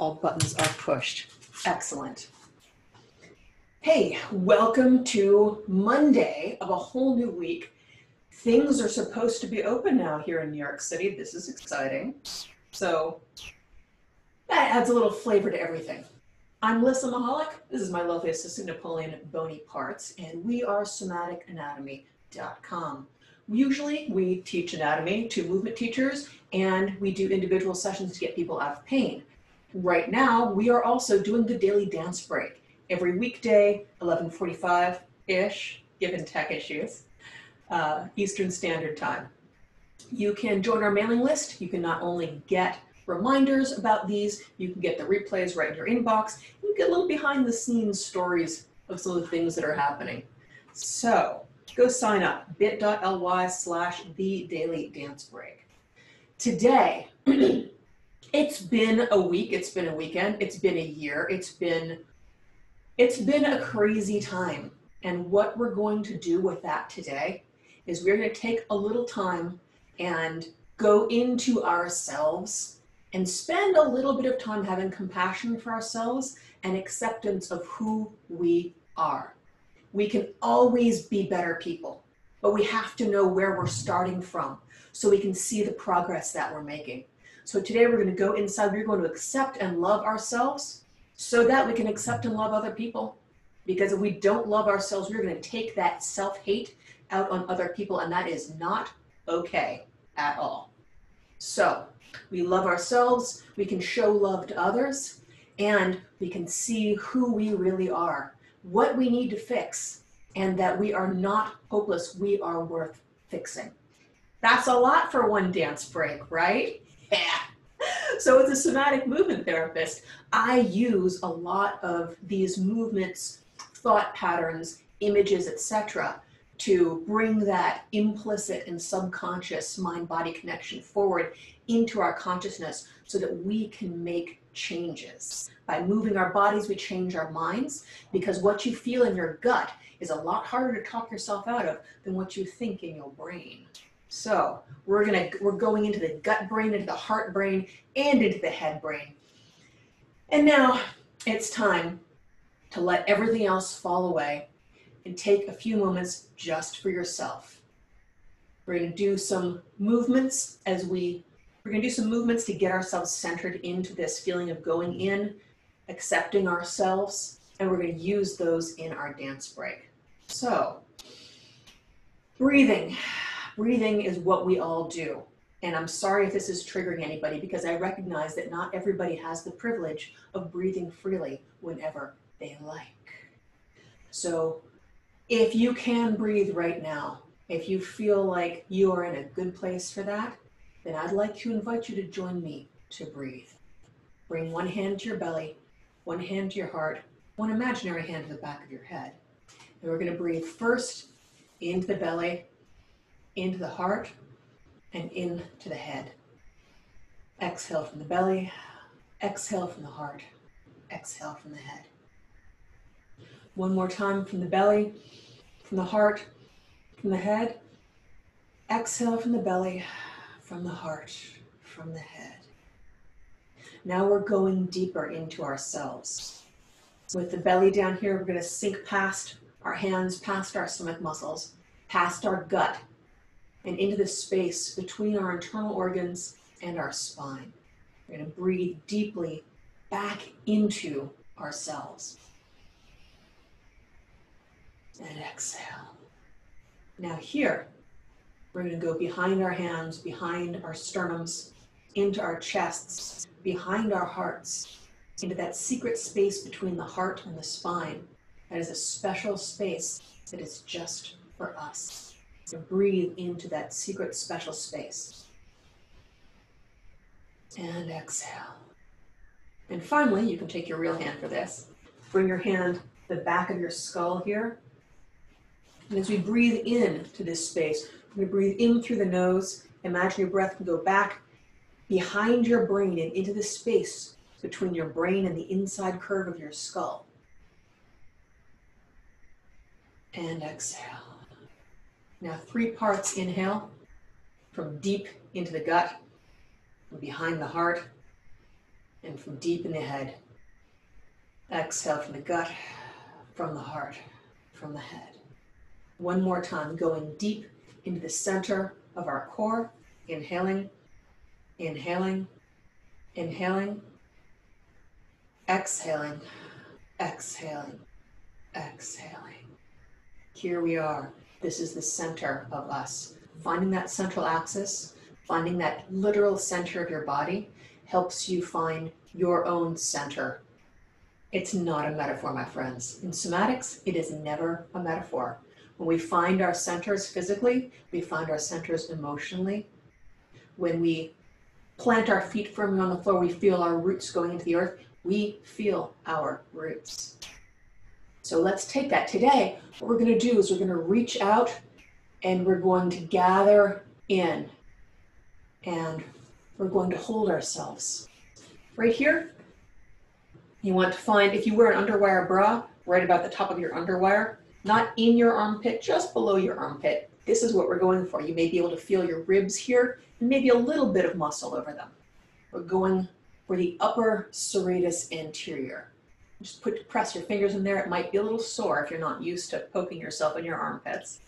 All buttons are pushed. Excellent. Hey, welcome to Monday of a whole new week. Things are supposed to be open now here in New York City. This is exciting. So that adds a little flavor to everything. I'm Lisa Mahalik. This is my lovely assistant, Napoleon Bony Parts, and we are somaticanatomy.com. Usually we teach anatomy to movement teachers and we do individual sessions to get people out of pain. Right now, we are also doing the daily dance break every weekday, 11:45-ish, given tech issues, uh, Eastern Standard Time. You can join our mailing list. You can not only get reminders about these, you can get the replays right in your inbox. You get little behind the scenes stories of some of the things that are happening. So go sign up, bit.ly slash the daily dance break. Today, it's been a week, it's been a weekend, it's been a year, it's been it's been a crazy time. And what we're going to do with that today is we're going to take a little time and go into ourselves and spend a little bit of time having compassion for ourselves and acceptance of who we are. We can always be better people, but we have to know where we're starting from so we can see the progress that we're making. So today we're going to go inside, we're going to accept and love ourselves so that we can accept and love other people. Because if we don't love ourselves, we're going to take that self hate out on other people, and that is not okay at all. So we love ourselves, we can show love to others, and we can see who we really are, what we need to fix, and that we are not hopeless, we are worth fixing. That's a lot for one dance break, right? So, as a somatic movement therapist, I use a lot of these movements, thought patterns, images, etc., to bring that implicit and subconscious mind body connection forward into our consciousness so that we can make changes. By moving our bodies, we change our minds because what you feel in your gut is a lot harder to talk yourself out of than what you think in your brain. So we're gonna we're going into the gut brain, into the heart brain, and into the head brain. And now it's time to let everything else fall away and take a few moments just for yourself. We're gonna do some movements as we we're gonna do some movements to get ourselves centered into this feeling of going in, accepting ourselves, and we're gonna use those in our dance break. So breathing breathing is what we all do. And I'm sorry if this is triggering anybody because I recognize that not everybody has the privilege of breathing freely whenever they like. So if you can breathe right now, if you feel like you are in a good place for that, then I'd like to invite you to join me to breathe. Bring one hand to your belly, one hand to your heart, one imaginary hand to the back of your head. And we're going to breathe first into the belly into the heart and into the head. Exhale from the belly, exhale from the heart, exhale from the head. One more time from the belly, from the heart, from the head. Exhale from the belly, from the heart, from the head. Now we're going deeper into ourselves. With the belly down here, we're going to sink past our hands, past our stomach muscles, past our gut, and into the space between our internal organs and our spine. We're going to breathe deeply back into ourselves. And exhale. Now, here, we're going to go behind our hands, behind our sternums, into our chests, behind our hearts, into that secret space between the heart and the spine. That is a special space that is just for us breathe into that secret special space. And exhale. And finally, you can take your real hand for this. Bring your hand the back of your skull here. And as we breathe in to this space, to breathe in through the nose. Imagine your breath can go back behind your brain and into the space between your brain and the inside curve of your skull. And exhale. Now, three parts inhale from deep into the gut, from behind the heart, and from deep in the head. Exhale from the gut, from the heart, from the head. One more time, going deep into the center of our core. Inhaling, inhaling, inhaling, exhaling, exhaling, exhaling. Here we are. This is the center of us. Finding that central axis, finding that literal center of your body helps you find your own center. It's not a metaphor, my friends. In somatics, it is never a metaphor. When we find our centers physically, we find our centers emotionally. When we plant our feet firmly on the floor, we feel our roots going into the earth. We feel our roots. So let's take that. Today, what we're going to do is we're going to reach out and we're going to gather in and we're going to hold ourselves. Right here, you want to find, if you wear an underwire bra, right about the top of your underwire, not in your armpit, just below your armpit. This is what we're going for. You may be able to feel your ribs here and maybe a little bit of muscle over them. We're going for the upper serratus anterior. Just put press your fingers in there. It might be a little sore if you're not used to poking yourself in your armpits.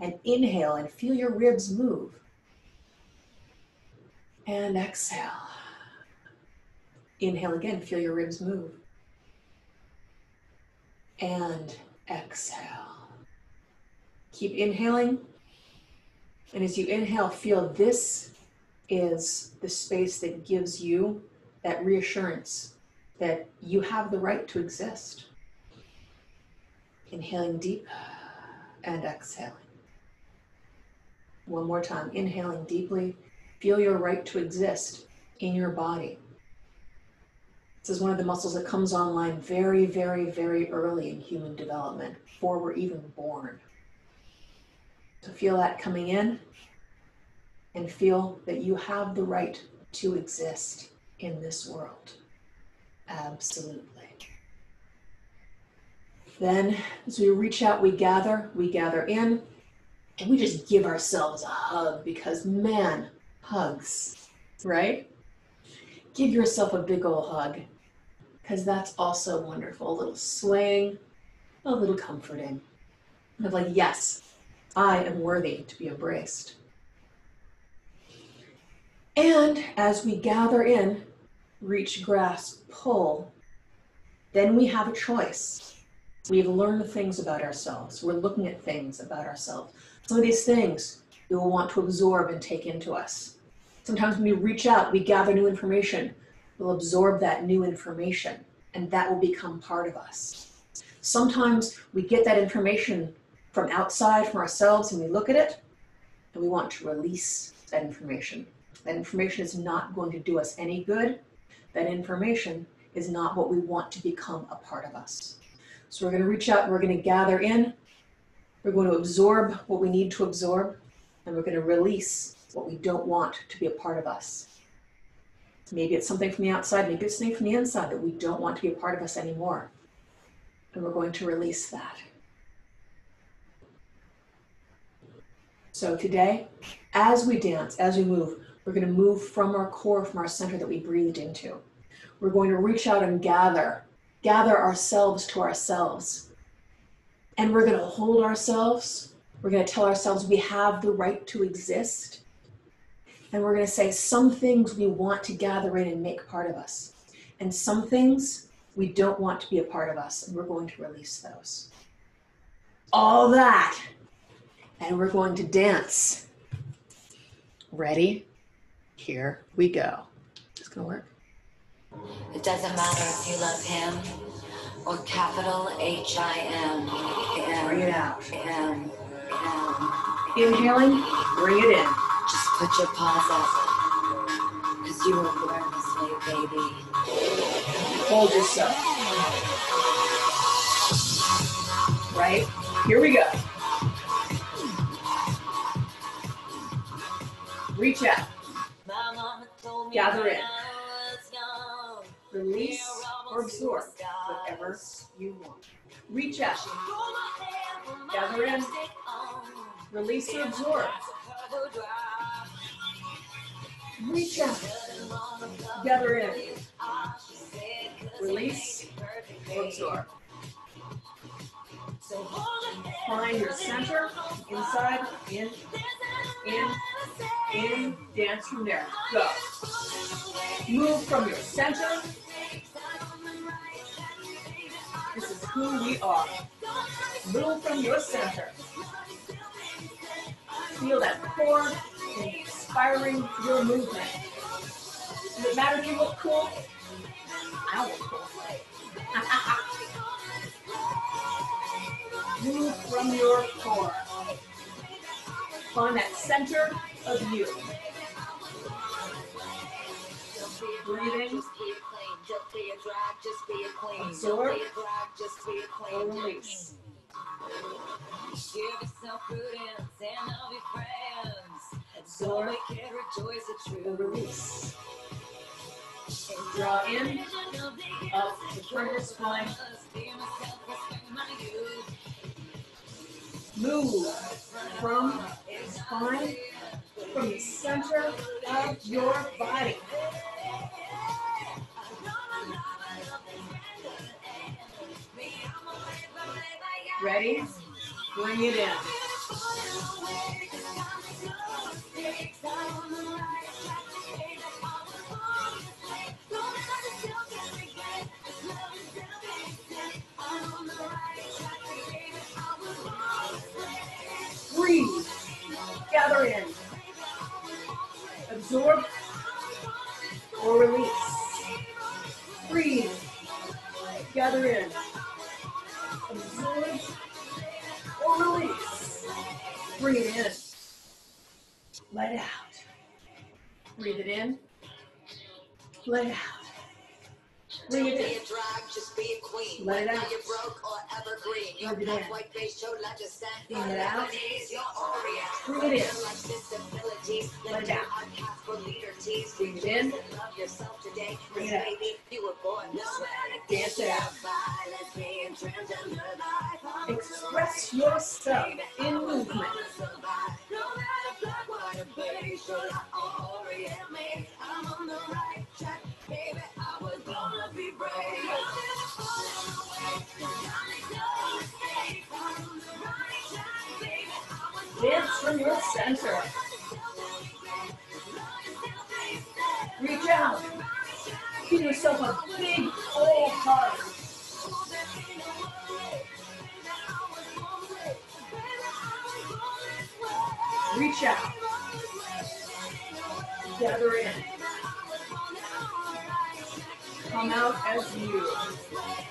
And inhale and feel your ribs move. And exhale. Inhale again, feel your ribs move. And exhale. Keep inhaling. And as you inhale, feel this is the space that gives you that reassurance that you have the right to exist. Inhaling deep and exhaling. One more time, inhaling deeply. Feel your right to exist in your body. This is one of the muscles that comes online very, very, very early in human development, before we're even born. So feel that coming in and feel that you have the right to exist in this world. Absolutely. Then, as we reach out, we gather, we gather in, and we just give ourselves a hug because, man, hugs, right? Give yourself a big old hug because that's also wonderful. A little swaying, a little comforting. Of like, yes, I am worthy to be embraced. And as we gather in, reach, grasp, pull, then we have a choice. We've learned things about ourselves. We're looking at things about ourselves. Some of these things we will want to absorb and take into us. Sometimes when we reach out, we gather new information. We'll absorb that new information, and that will become part of us. Sometimes we get that information from outside, from ourselves, and we look at it, and we want to release that information. That information is not going to do us any good that information is not what we want to become a part of us. So we're going to reach out, we're going to gather in, we're going to absorb what we need to absorb, and we're going to release what we don't want to be a part of us. Maybe it's something from the outside, maybe it's something from the inside that we don't want to be a part of us anymore. And we're going to release that. So today, as we dance, as we move, we're going to move from our core, from our center that we breathed into. We're going to reach out and gather, gather ourselves to ourselves. And we're going to hold ourselves. We're going to tell ourselves we have the right to exist. And we're going to say some things we want to gather in and make part of us. And some things we don't want to be a part of us. And we're going to release those. All that. And we're going to dance. Ready? Here we go. It's gonna work. It doesn't matter if you love him or capital H I M. Bring it out. M. M. Inhaling, bring it in. Just put your paws up. Cause you were born this way, baby. Hold yourself. Right? Here we go. Reach out. Gather in. Release or absorb whatever you want. Reach out. Gather in. Release or absorb. Reach out. Gather in. release, or absorb. Find your center, inside, in, in, in, dance from there. Go. Move from your center. This is who we are. Move from your center. Feel that core inspiring your movement. Does it matter if you look cool? I don't look cool. Move from your core. Find that center of you. Breathing. Absorb. Or release. Give yourself prudence and friends. Absorb. we can rejoice the Or truth. release. Draw in, up of your spine. Move from spine, from the center of your body. Ready? Bring it in. Breathe. Gather in. Absorb or release. Breathe. Gather in. Absorb or release. It in. Let out. Breathe it in. Let out. Bring it in. drag, just be a queen. Let it out. You're broke or evergreen. Your Breathe it black, white face showed like descent. Breathe it out. Breathe it in. Let it Let out. your outcast for leader tease. Breathe it in. Love yourself today. Cause it out. baby, you were born this way. Dance it out. Lesbian, transgender life. Express yourself in movement. No matter black, white, or beige, should I orient From your center. Reach out. Give yourself a big old hug. Reach out. Gather in. Come out as you.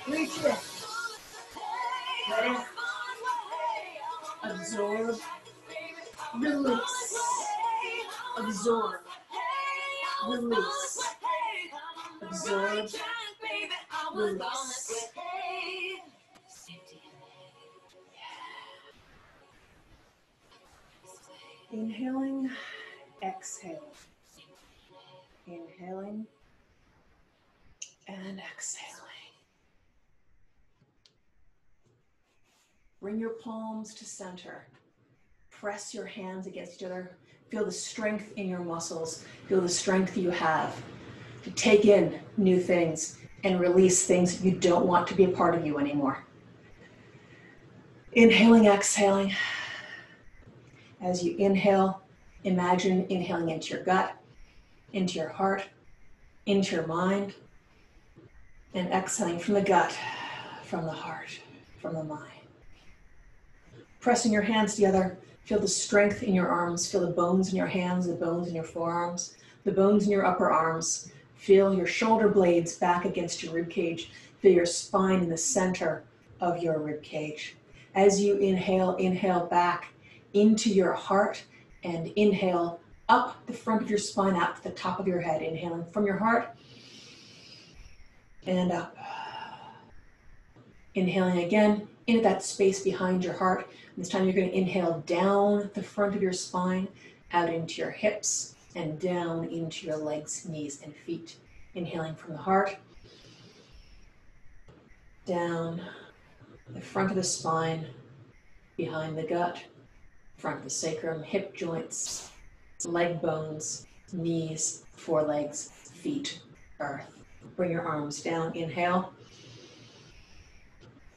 Reach in. Let it absorb. Release. Absorb. Release. Absorb. Release. Inhaling, exhaling. Inhaling and exhaling. Bring your palms to center. Press your hands against each other. Feel the strength in your muscles. Feel the strength you have to take in new things and release things you don't want to be a part of you anymore. Inhaling, exhaling. As you inhale, imagine inhaling into your gut, into your heart, into your mind, and exhaling from the gut, from the heart, from the mind. Pressing your hands together, feel the strength in your arms, feel the bones in your hands, the bones in your forearms, the bones in your upper arms. Feel your shoulder blades back against your rib cage. Feel your spine in the center of your rib cage. As you inhale, inhale back into your heart and inhale up the front of your spine, out to the top of your head. Inhaling from your heart and up. Inhaling again into that space behind your heart. This time you're going to inhale down the front of your spine, out into your hips, and down into your legs, knees, and feet. Inhaling from the heart, down the front of the spine, behind the gut, front of the sacrum, hip joints, leg bones, knees, forelegs, feet, earth. Bring your arms down. Inhale.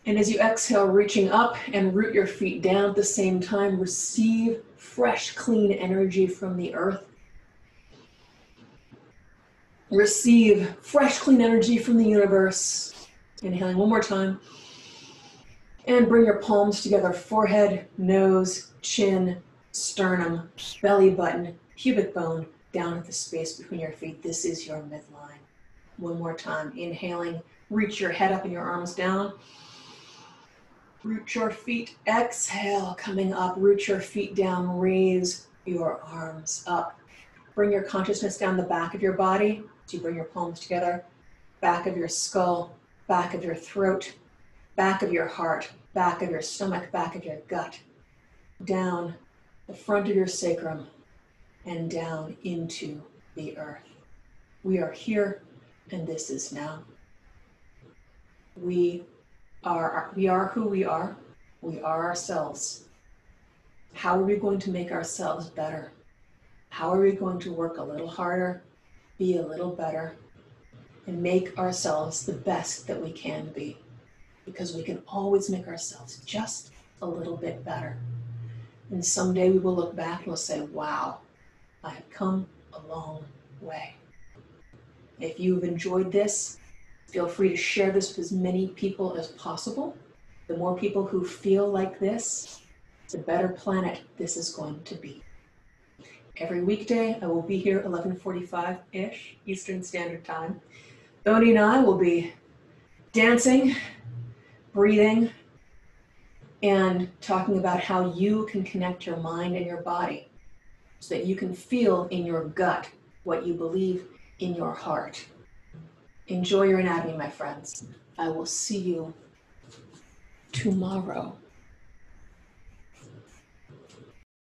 And as you exhale, reaching up and root your feet down at the same time, receive fresh, clean energy from the earth. Receive fresh, clean energy from the universe. Inhaling one more time. And bring your palms together forehead, nose, chin, sternum, belly button, pubic bone, down at the space between your feet. This is your midline. One more time. Inhaling, reach your head up and your arms down. Root your feet. Exhale, coming up. Root your feet down. Raise your arms up. Bring your consciousness down the back of your body. So you bring your palms together. Back of your skull, back of your throat, back of your heart, back of your stomach, back of your gut. Down the front of your sacrum and down into the earth. We are here and this is now. We are we are who we are. We are ourselves. How are we going to make ourselves better? How are we going to work a little harder, be a little better, and make ourselves the best that we can be? Because we can always make ourselves just a little bit better. And someday we will look back and we'll say, wow, I have come a long way. If you've enjoyed this, feel free to share this with as many people as possible. The more people who feel like this, the better planet this is going to be. Every weekday, I will be here 11:45-ish Eastern Standard Time. Tony and I will be dancing, breathing, and talking about how you can connect your mind and your body so that you can feel in your gut what you believe in your heart. Enjoy your anatomy, my friends. I will see you tomorrow.